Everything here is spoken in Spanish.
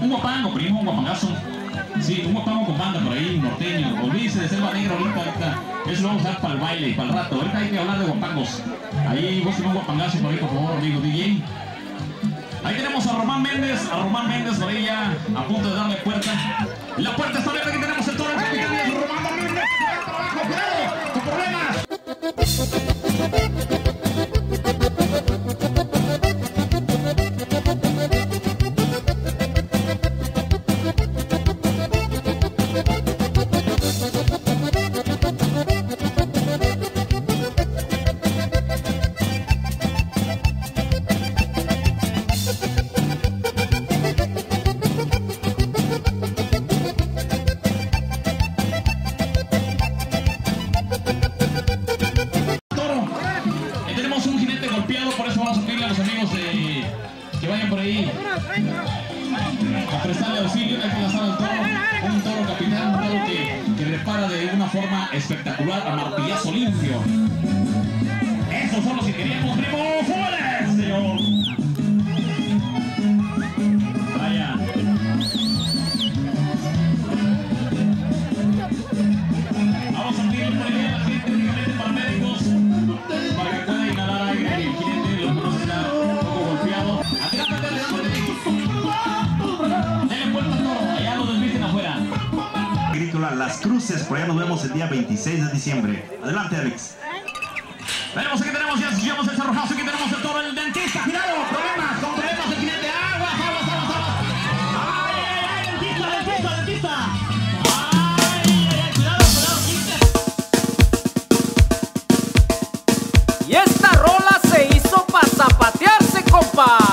Un guapango, primo, un guapangazo. Sí, un guapango con banda por ahí, norteño. Olvídese de Selva Negra ahorita, ahorita. Eso lo vamos a dar para el baile para el rato. Ahorita hay que hablar de guapangos. Ahí vos un guapangazo por ahí, por favor, amigo DJ. Ahí tenemos a Román Méndez, a Román Méndez por ahí a punto de darle puerta. La puerta vamos a pedirle a los amigos que vayan por ahí a prestarle auxilio. Hay que lanzar al toro, un toro capitán, un toro que, que repara de una forma espectacular a martillazo limpio. Esos son los que queríamos, Las Cruces. Por allá nos vemos el día 26 de diciembre. Adelante, Alex. Veremos aquí tenemos, ya escuchamos el cerrojazo, aquí tenemos el toro, el dentista, girado, problemas, con problemas de jinete, aguas, aguas, aguas, aguas. ¡Ay, ay, ay, dentista, dentista, dentista! ¡Ay, ay, ay, cuidado, cuidado, dentista! Y esta rola se hizo para zapatearse, compa.